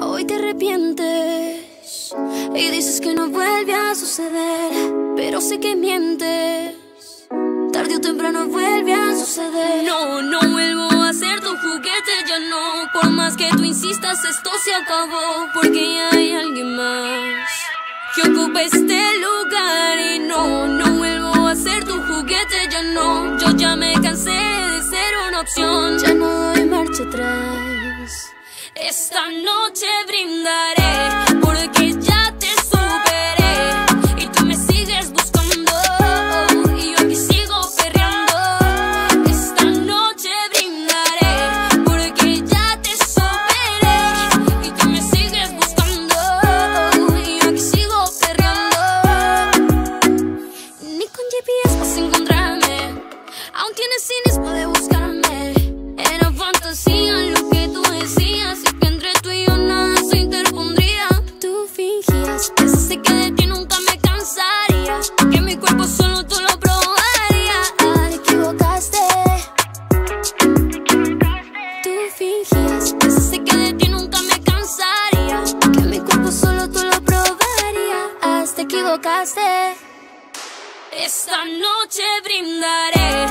Hoy te arrepientes y dices que no vuelve a suceder, pero sé que mientes. Tarde o temprano vuelve a suceder. No, no vuelvo a ser tu juguete, ya no. Por más que tú insistas, esto se acabó. Porque ya hay alguien más que ocupa este lugar. Y no, no vuelvo a ser tu juguete, ya no. Yo ya me cansé de ser una opción. Ya no doy marcha atrás. Esta noche brindaré Esta noche brindaré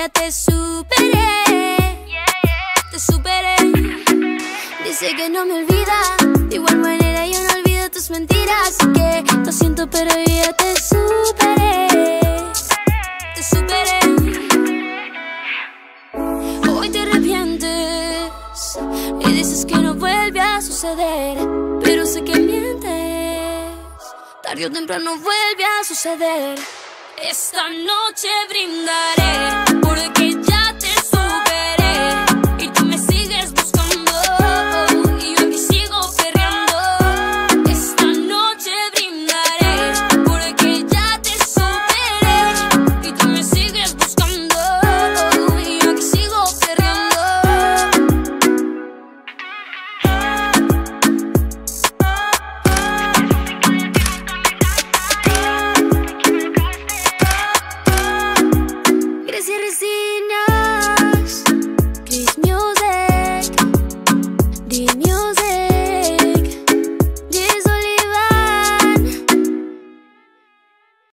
ya te superé. Te superé. Dice que no me olvida. De igual manera yo no olvido tus mentiras. Que lo siento, pero yo ya te superé. Te superé. Hoy te arrepientes y dices que no vuelve a suceder, pero sé que mientes. Tarde o temprano vuelve a suceder. Esta noche brindaré porque